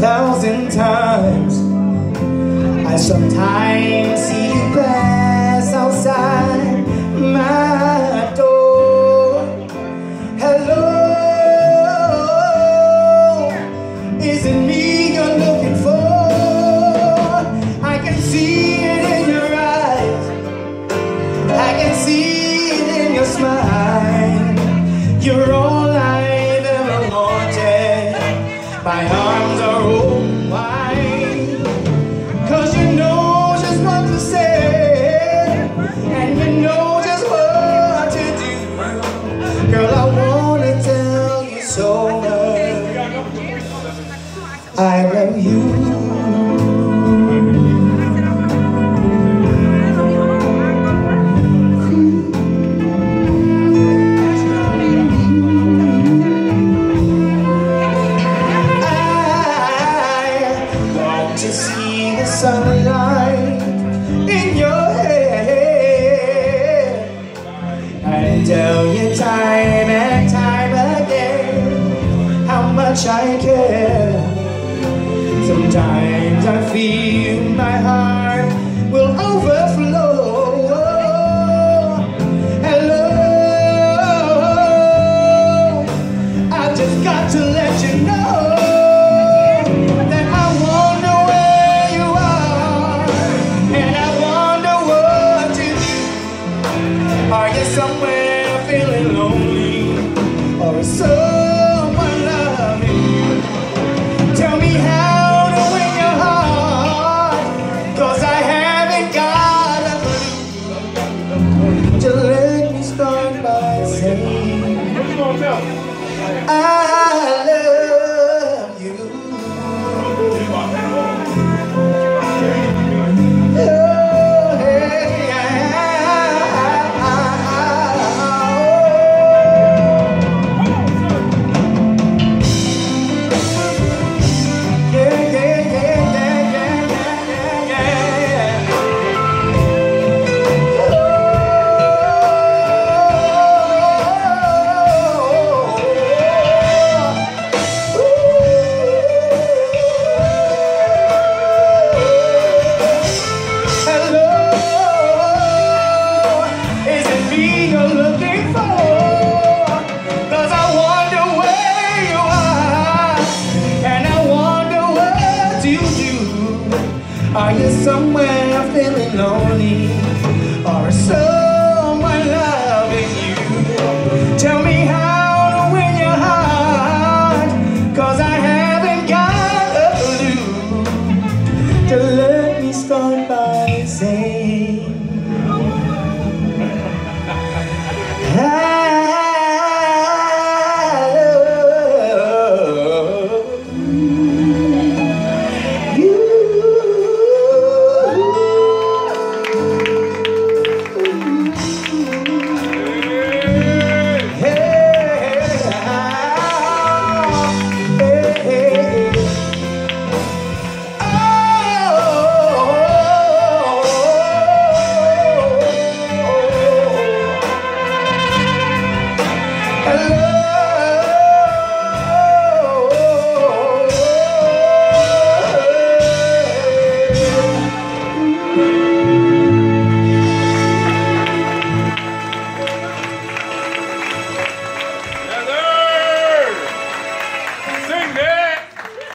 thousand times. I sometimes see you pass outside my I love you. to see the sunlight in your hair. I tell you time and time again how much I care. I feel my heart will overflow. Hello. I just got to let you know Are you somewhere feeling lonely or so? I Are you somewhere feeling lonely or so?